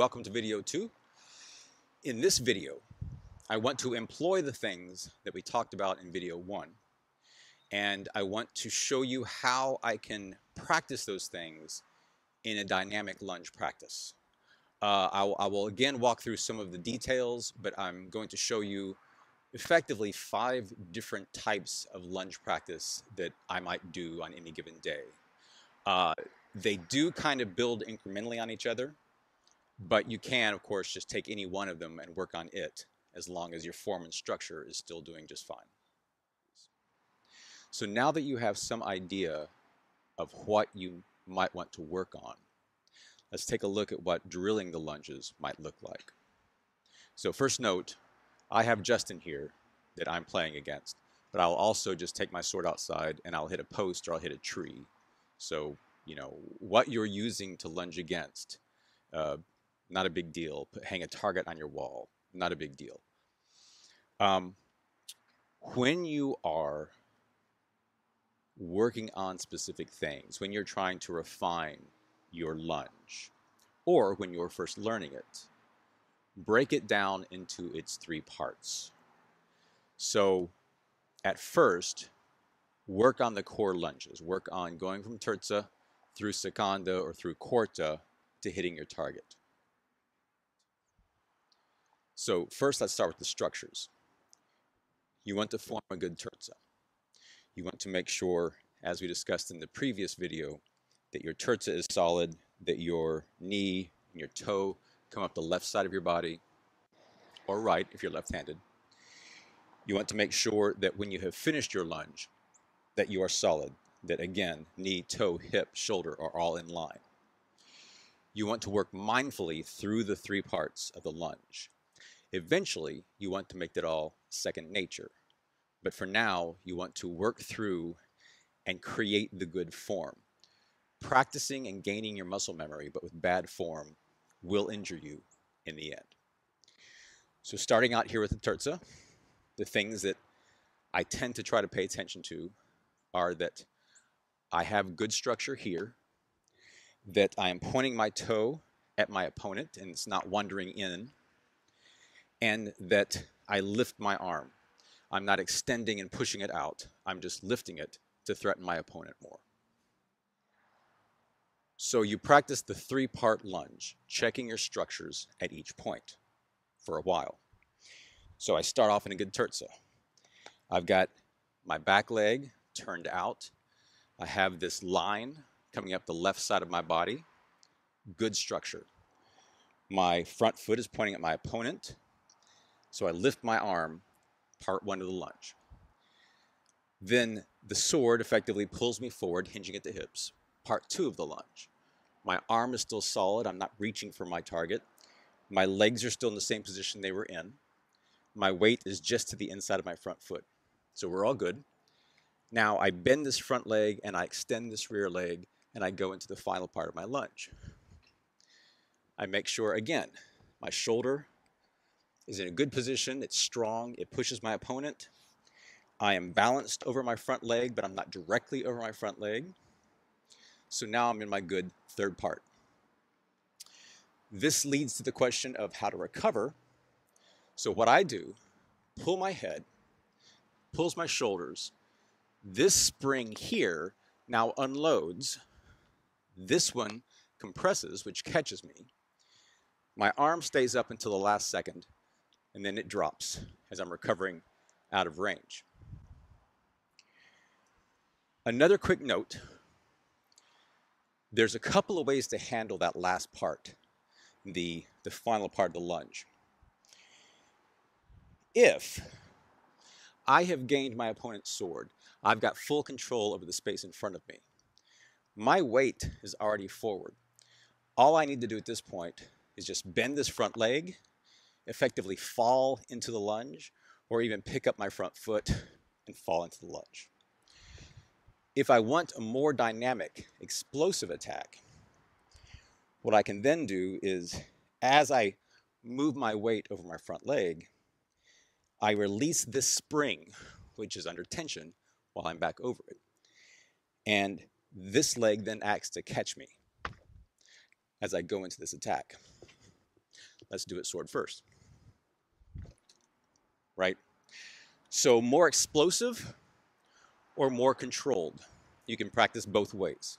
Welcome to video two. In this video, I want to employ the things that we talked about in video one, and I want to show you how I can practice those things in a dynamic lunge practice. Uh, I, I will again walk through some of the details, but I'm going to show you effectively five different types of lunge practice that I might do on any given day. Uh, they do kind of build incrementally on each other, but you can, of course, just take any one of them and work on it as long as your form and structure is still doing just fine. So now that you have some idea of what you might want to work on, let's take a look at what drilling the lunges might look like. So first note, I have Justin here that I'm playing against, but I'll also just take my sword outside and I'll hit a post or I'll hit a tree. So, you know, what you're using to lunge against, uh, not a big deal. Hang a target on your wall, not a big deal. Um, when you are working on specific things, when you're trying to refine your lunge, or when you're first learning it, break it down into its three parts. So at first, work on the core lunges. Work on going from terza through seconda or through quarta to hitting your target. So first, let's start with the structures. You want to form a good terza. You want to make sure, as we discussed in the previous video, that your terza is solid, that your knee and your toe come up the left side of your body, or right if you're left-handed. You want to make sure that when you have finished your lunge, that you are solid, that again, knee, toe, hip, shoulder are all in line. You want to work mindfully through the three parts of the lunge. Eventually, you want to make that all second nature. But for now, you want to work through and create the good form. Practicing and gaining your muscle memory, but with bad form, will injure you in the end. So starting out here with the terza, the things that I tend to try to pay attention to are that I have good structure here, that I am pointing my toe at my opponent and it's not wandering in, and that I lift my arm. I'm not extending and pushing it out. I'm just lifting it to threaten my opponent more. So you practice the three-part lunge, checking your structures at each point for a while. So I start off in a good terza. I've got my back leg turned out. I have this line coming up the left side of my body. Good structure. My front foot is pointing at my opponent. So I lift my arm, part one of the lunge. Then the sword effectively pulls me forward, hinging at the hips. Part two of the lunge. My arm is still solid. I'm not reaching for my target. My legs are still in the same position they were in. My weight is just to the inside of my front foot. So we're all good. Now I bend this front leg and I extend this rear leg and I go into the final part of my lunge. I make sure, again, my shoulder is in a good position. It's strong. It pushes my opponent. I am balanced over my front leg, but I'm not directly over my front leg. So now I'm in my good third part. This leads to the question of how to recover. So what I do, pull my head, pulls my shoulders. This spring here now unloads. This one compresses, which catches me. My arm stays up until the last second, and then it drops as I'm recovering out of range. Another quick note there's a couple of ways to handle that last part, the, the final part of the lunge. If I have gained my opponent's sword, I've got full control over the space in front of me. My weight is already forward. All I need to do at this point is just bend this front leg, effectively fall into the lunge, or even pick up my front foot and fall into the lunge. If I want a more dynamic, explosive attack, what I can then do is, as I move my weight over my front leg, I release this spring, which is under tension, while I'm back over it. And this leg then acts to catch me. as I go into this attack. Let's do it sword first. Right? So more explosive or more controlled. You can practice both ways.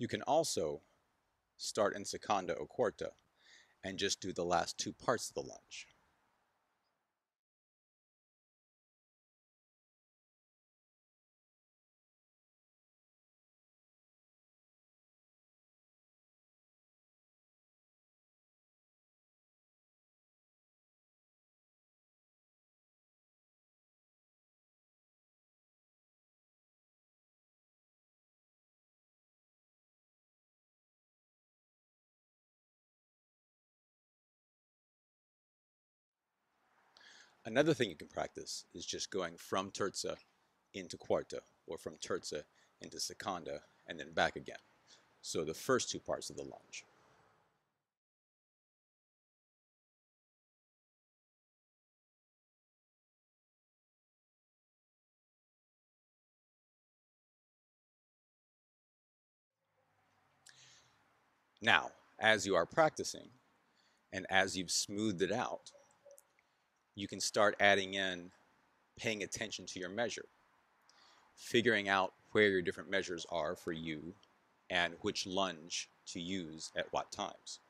You can also start in seconda or quarta and just do the last two parts of the lunge. Another thing you can practice is just going from terza into quarta or from terza into seconda and then back again. So the first two parts of the lunge. Now, as you are practicing and as you've smoothed it out, you can start adding in paying attention to your measure, figuring out where your different measures are for you and which lunge to use at what times.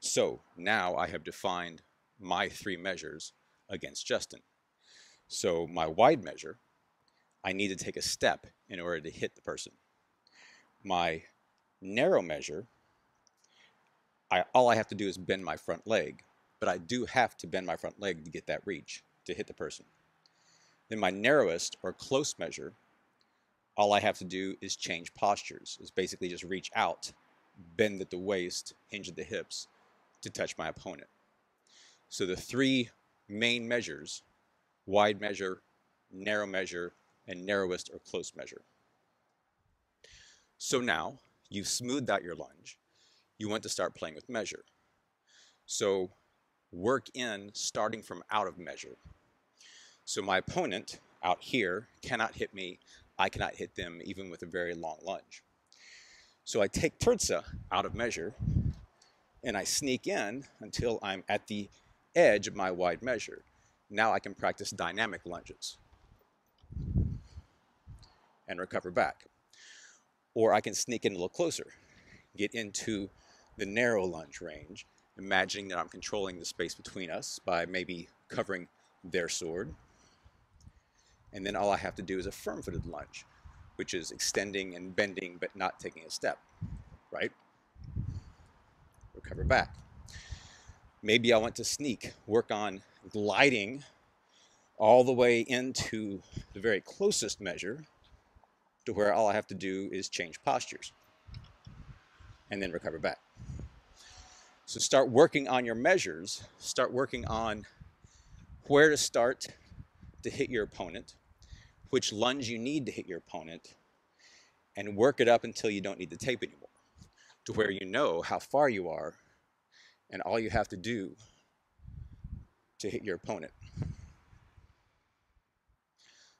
So now I have defined my three measures against Justin. So my wide measure, I need to take a step in order to hit the person. My narrow measure, I, all I have to do is bend my front leg, but I do have to bend my front leg to get that reach to hit the person. Then my narrowest or close measure, all I have to do is change postures, It's basically just reach out, bend at the waist, hinge at the hips, to touch my opponent. So the three main measures, wide measure, narrow measure, and narrowest or close measure. So now you've smoothed out your lunge. You want to start playing with measure. So work in starting from out of measure. So my opponent out here cannot hit me. I cannot hit them even with a very long lunge. So I take terza out of measure and I sneak in until I'm at the edge of my wide measure. Now I can practice dynamic lunges and recover back. Or I can sneak in a little closer, get into the narrow lunge range, imagining that I'm controlling the space between us by maybe covering their sword. And then all I have to do is a firm footed lunge, which is extending and bending but not taking a step, right? Recover back. Maybe I want to sneak, work on gliding all the way into the very closest measure to where all I have to do is change postures. and then recover back. So start working on your measures, start working on where to start to hit your opponent, which lunge you need to hit your opponent, and work it up until you don't need the tape anymore, to where you know how far you are and all you have to do to hit your opponent.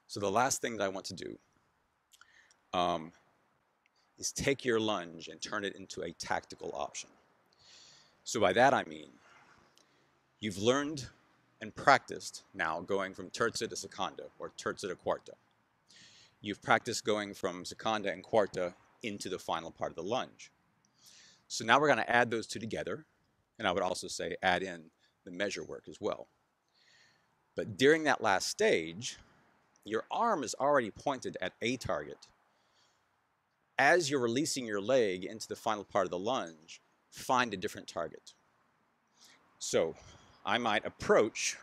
So the last thing that I want to do um, is take your lunge and turn it into a tactical option. So by that I mean, you've learned and practiced now going from terza to seconda or terza to quarta. You've practiced going from seconda and quarta into the final part of the lunge. So now we're going to add those two together, and I would also say add in the measure work as well. But during that last stage, your arm is already pointed at a target. As you're releasing your leg into the final part of the lunge, find a different target. So I might approach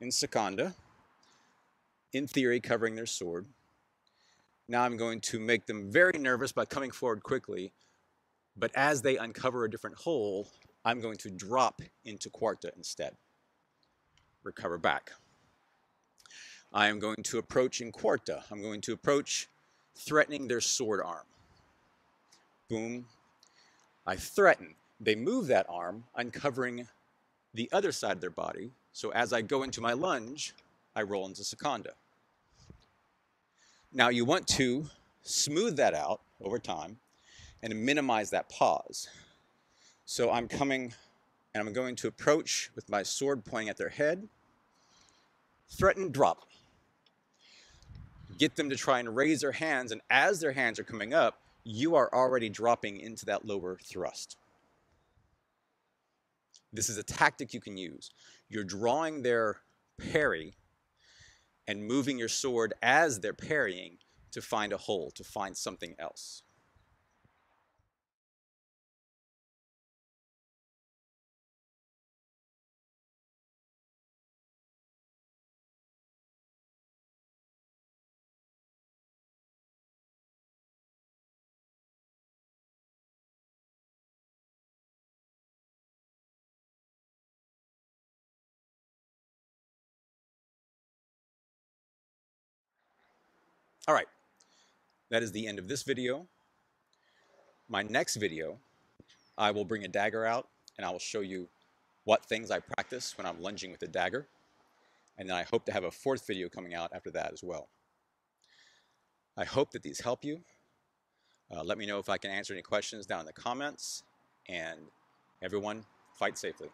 in seconda, in theory covering their sword. Now I'm going to make them very nervous by coming forward quickly, but as they uncover a different hole, I'm going to drop into quarta instead. Recover back. I am going to approach in quarta. I'm going to approach threatening their sword arm. Boom. I threaten. They move that arm, uncovering the other side of their body. So as I go into my lunge, I roll into seconda. Now you want to smooth that out over time and minimize that pause. So I'm coming and I'm going to approach with my sword pointing at their head, threaten, drop. Get them to try and raise their hands, and as their hands are coming up, you are already dropping into that lower thrust. This is a tactic you can use. You're drawing their parry and moving your sword as they're parrying to find a hole, to find something else. All right, that is the end of this video. My next video, I will bring a dagger out and I will show you what things I practice when I'm lunging with a dagger. And then I hope to have a fourth video coming out after that as well. I hope that these help you. Uh, let me know if I can answer any questions down in the comments. And everyone, fight safely.